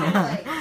哈